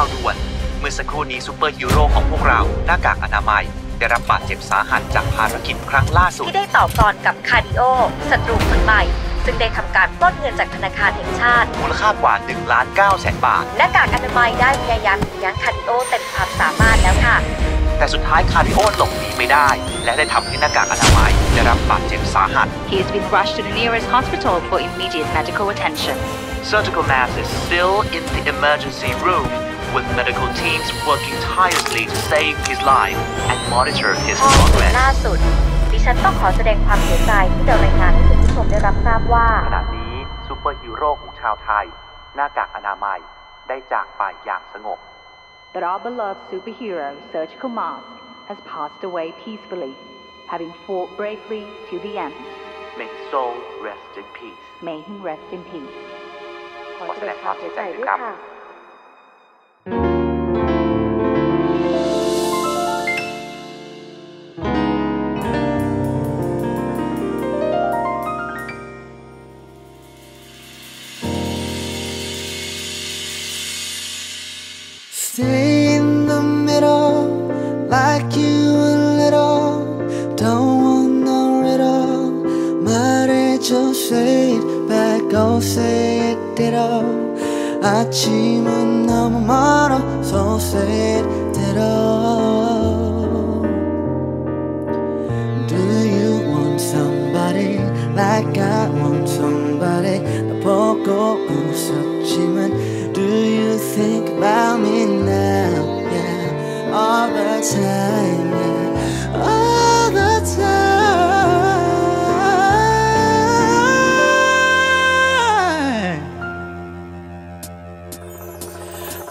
าวด่วน เมื่อสักครู่นี้ซูเปอร์ฮีโร่ของพวกเราหน้ากากอนามัย ได้รับบาดเจ็บสาหัสจากภารกิจครั้งล่าสุด ที่ได้ต่อกรกับคาร์ดิโอศัตรูคนใหม่ ซึ่งได้ทำการปล้นเงินจากธนาคารแห่งชาติ มูลค่ากว่า1ล้าน9แสนบาท หน้ากากอนามัยได้พยายามหยุดยั้งคาร์ดิโอเต็มความสามารถแล้วค่ะ แต่สุดท้ายคาริโอหลบหนีไม่ได้ และได้ทำให้หน้ากากอนามัยได้รับบาดเจ็บสาหัส He has been rushed to the nearest hospital for immediate medical attention. Surgical mask is still in the emergency room with medical teams working tirelessly to save his life and monitor his ข้อมูล progress ล่าสุด ดิฉันต้องขอแสดงความเสียใจที่จะรายงานให้คุณผู้ชมได้รับทราบว่า ขณะนี้ซูเปอร์ฮีโร่ของชาวไทย หน้ากากอนามัยได้จากไปอย่างสงบ That our beloved superhero, Surgical Mask, has passed away peacefully, having fought bravely to the end. May his soul rest in peace May him rest in peace. ขอแสดงความเสียใจด้วยค่ะ 아침은 너무 멀어, so say it, ditto. Do you want somebody like I want somebody? 나 보고 웃었지만 Do you think about me now? Yeah, all the time,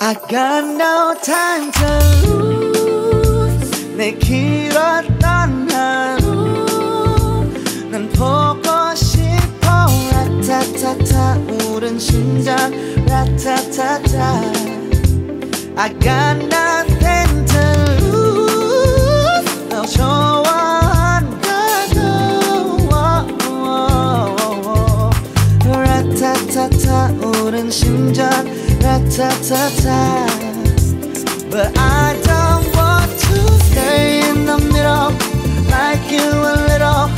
I got no time to lose. 내 길었던 하루 난 보고 싶어. 라타타타. 우른 심장 라타타타. I got nothing to lose. 너 좋아한다고 라타타타. 우른 심장 ta ta ta. But I don't want to stay in the middle like you a little.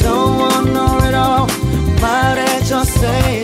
Don't want no riddle. Might as well stay.